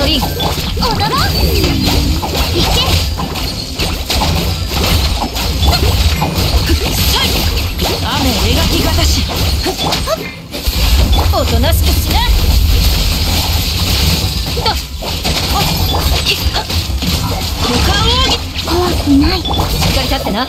のリン踊ろうけ。雨描きがたし。おとなしくしな。怖くな。いしっかり立ってな。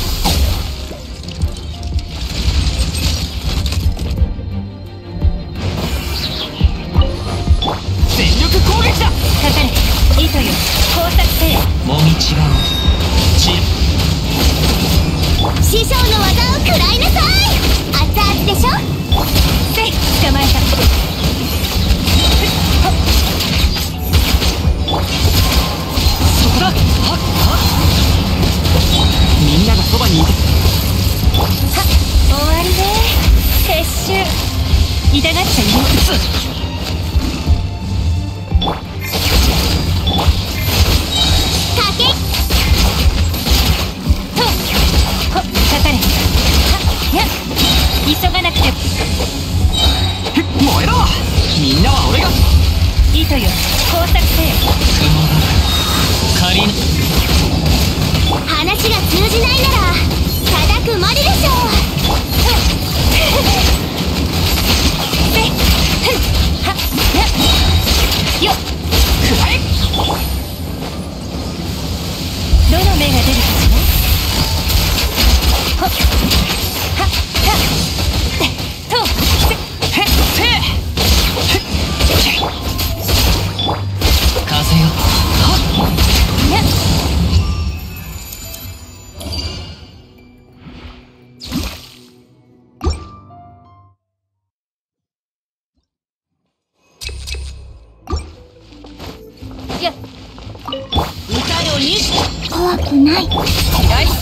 くない。うっ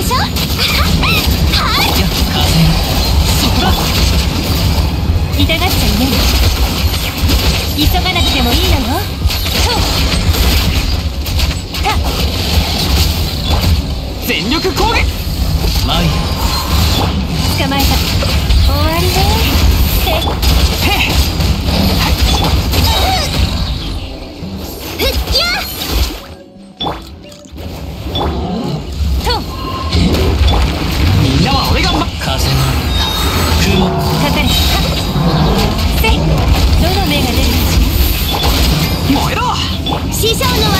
でしょ？は。いや風そこだ痛がっちゃいない急がなくてもいいのよと全力攻撃前捕まえた終わりねせションの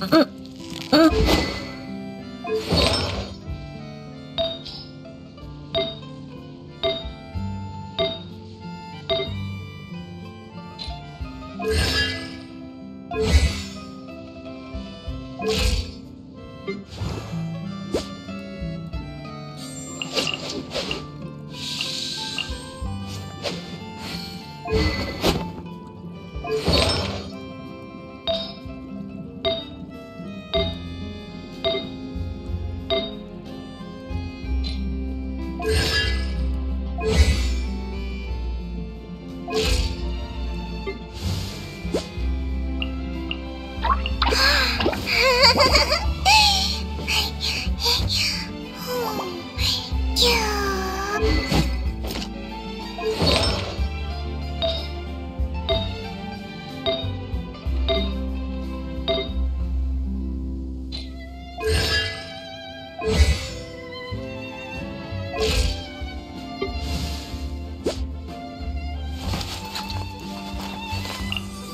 うん。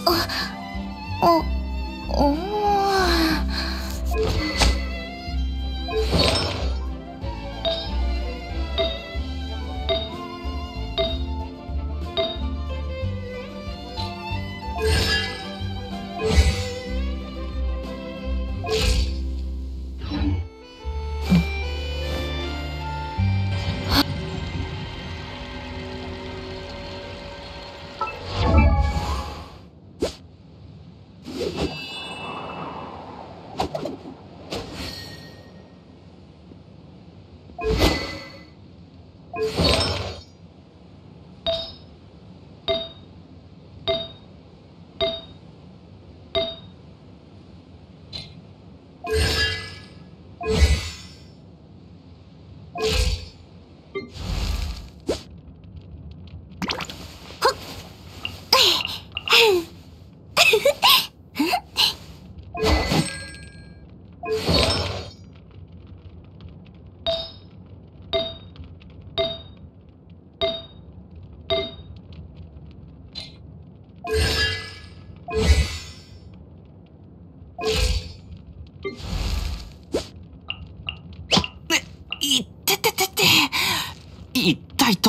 어, 어, 어. Thank you.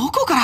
どこから？